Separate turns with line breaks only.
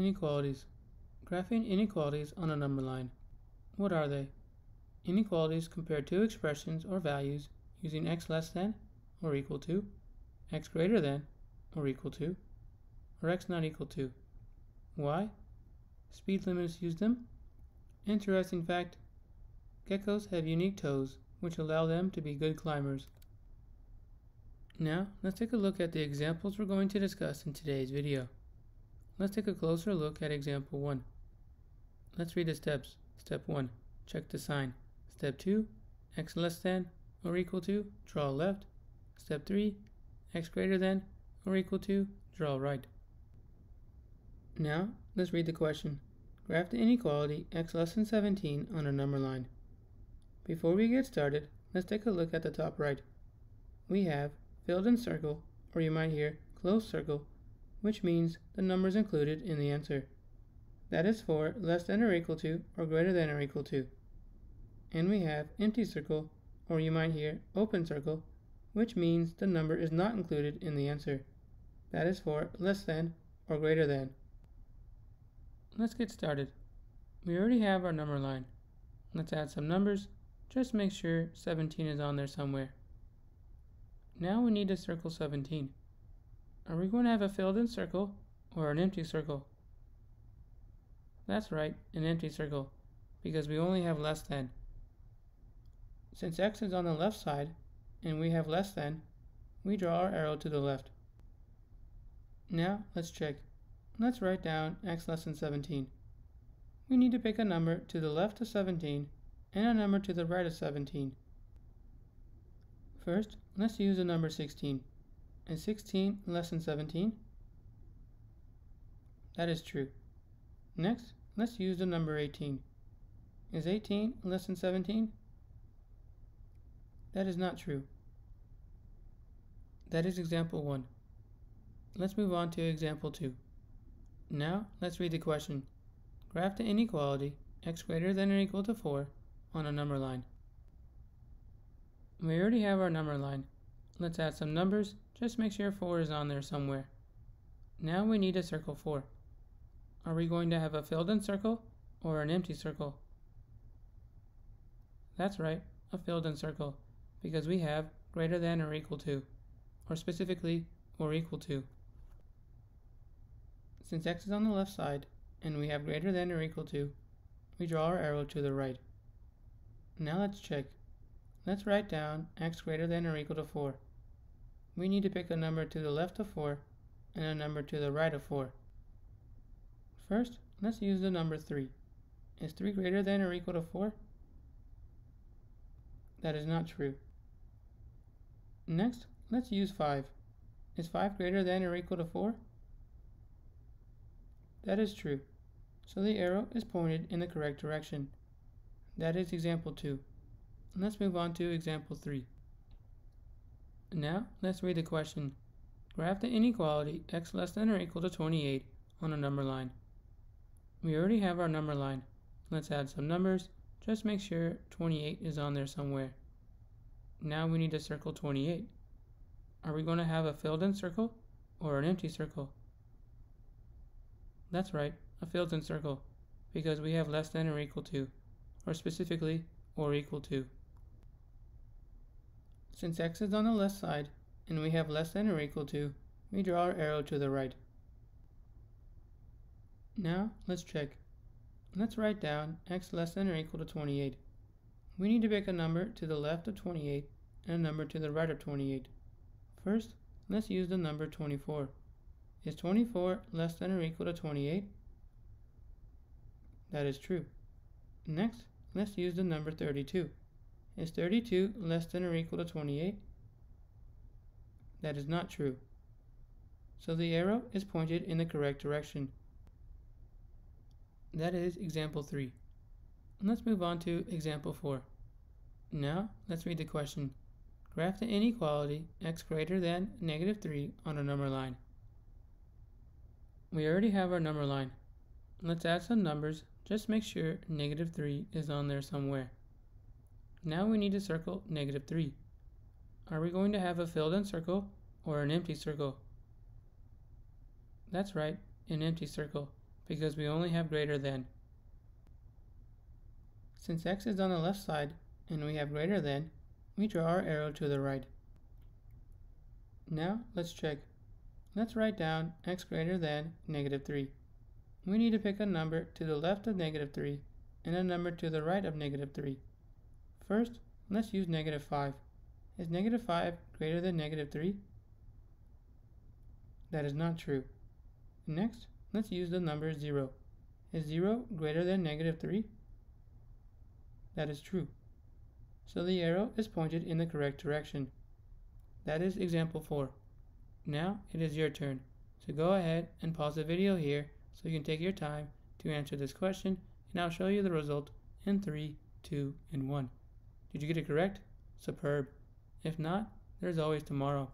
Inequalities. Graphing inequalities on a number line. What are they? Inequalities compare two expressions or values using x less than or equal to, x greater than or equal to, or x not equal to. Why? Speed limits use them. Interesting fact, geckos have unique toes which allow them to be good climbers. Now, let's take a look at the examples we're going to discuss in today's video. Let's take a closer look at example 1. Let's read the steps. Step 1. Check the sign. Step 2. x less than or equal to, draw left. Step 3. x greater than or equal to, draw right. Now, let's read the question. Graph the inequality x less than 17 on a number line. Before we get started, let's take a look at the top right. We have filled in circle, or you might hear closed circle, which means the numbers included in the answer. That is for less than or equal to or greater than or equal to. And we have empty circle, or you might hear open circle, which means the number is not included in the answer. That is for less than or greater than. Let's get started. We already have our number line. Let's add some numbers. Just make sure 17 is on there somewhere. Now we need to circle 17. Are we going to have a filled in circle or an empty circle? That's right, an empty circle, because we only have less than. Since x is on the left side, and we have less than, we draw our arrow to the left. Now, let's check. Let's write down x less than 17. We need to pick a number to the left of 17 and a number to the right of 17. First, let's use the number 16. Is 16 less than 17? That is true. Next, let's use the number 18. Is 18 less than 17? That is not true. That is example 1. Let's move on to example 2. Now, let's read the question. Graph the inequality x greater than or equal to 4 on a number line. We already have our number line. Let's add some numbers just make sure 4 is on there somewhere. Now we need a circle 4. Are we going to have a filled in circle or an empty circle? That's right, a filled in circle, because we have greater than or equal to, or specifically, or equal to. Since x is on the left side, and we have greater than or equal to, we draw our arrow to the right. Now let's check. Let's write down x greater than or equal to 4 we need to pick a number to the left of 4 and a number to the right of 4. First, let's use the number 3. Is 3 greater than or equal to 4? That is not true. Next, let's use 5. Is 5 greater than or equal to 4? That is true. So the arrow is pointed in the correct direction. That is example 2. Let's move on to example 3. Now, let's read the question. Graph the inequality x less than or equal to 28 on a number line. We already have our number line. Let's add some numbers. Just make sure 28 is on there somewhere. Now we need to circle 28. Are we going to have a filled in circle or an empty circle? That's right, a filled in circle, because we have less than or equal to, or specifically, or equal to. Since x is on the left side and we have less than or equal to, we draw our arrow to the right. Now let's check. Let's write down x less than or equal to 28. We need to pick a number to the left of 28 and a number to the right of 28. First, let's use the number 24. Is 24 less than or equal to 28? That is true. Next, let's use the number 32. Is 32 less than or equal to 28? That is not true. So the arrow is pointed in the correct direction. That is example 3. Let's move on to example 4. Now, let's read the question. Graph the inequality x greater than negative 3 on a number line. We already have our number line. Let's add some numbers. Just make sure negative 3 is on there somewhere. Now we need to circle negative 3. Are we going to have a filled in circle or an empty circle? That's right, an empty circle, because we only have greater than. Since x is on the left side and we have greater than, we draw our arrow to the right. Now let's check. Let's write down x greater than negative 3. We need to pick a number to the left of negative 3 and a number to the right of negative 3. First, let's use negative 5. Is negative 5 greater than negative 3? That is not true. Next, let's use the number 0. Is 0 greater than negative 3? That is true. So the arrow is pointed in the correct direction. That is example 4. Now it is your turn. So go ahead and pause the video here so you can take your time to answer this question and I'll show you the result in 3, 2, and 1. Did you get it correct? Superb. If not, there's always tomorrow.